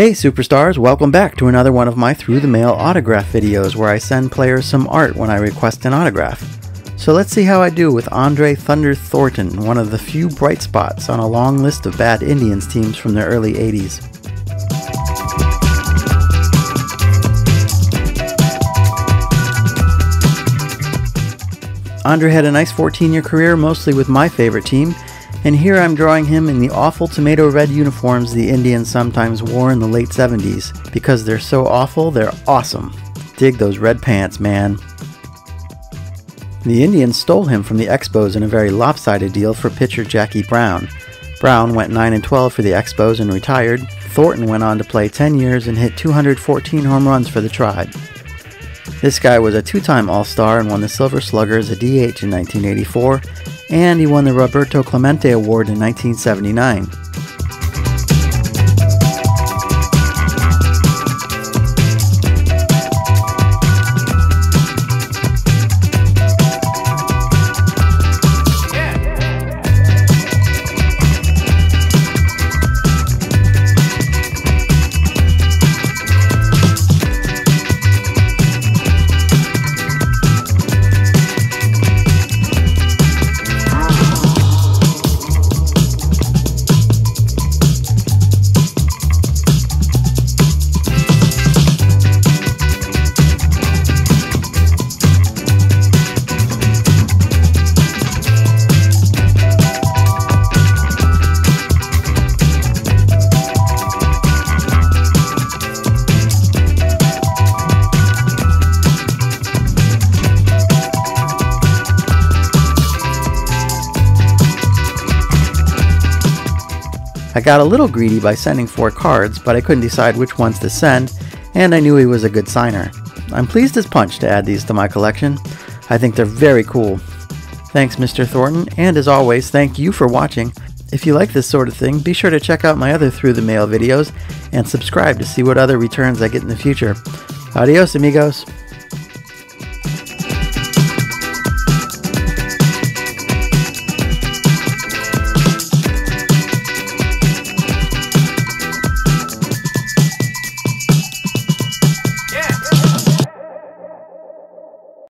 Hey superstars, welcome back to another one of my Through the Mail autograph videos where I send players some art when I request an autograph. So let's see how I do with Andre Thunder Thornton, one of the few bright spots on a long list of bad Indians teams from the early 80s. Andre had a nice 14 year career, mostly with my favorite team, and here I'm drawing him in the awful tomato red uniforms the Indians sometimes wore in the late 70s. Because they're so awful, they're awesome. Dig those red pants, man. The Indians stole him from the Expos in a very lopsided deal for pitcher Jackie Brown. Brown went 9 and 12 for the Expos and retired. Thornton went on to play 10 years and hit 214 home runs for the Tribe. This guy was a two time All Star and won the Silver Slugger as a DH in 1984, and he won the Roberto Clemente Award in 1979. I got a little greedy by sending four cards, but I couldn't decide which ones to send, and I knew he was a good signer. I'm pleased as punch to add these to my collection. I think they're very cool. Thanks, Mr. Thornton, and as always, thank you for watching. If you like this sort of thing, be sure to check out my other Through the Mail videos and subscribe to see what other returns I get in the future. Adios, amigos.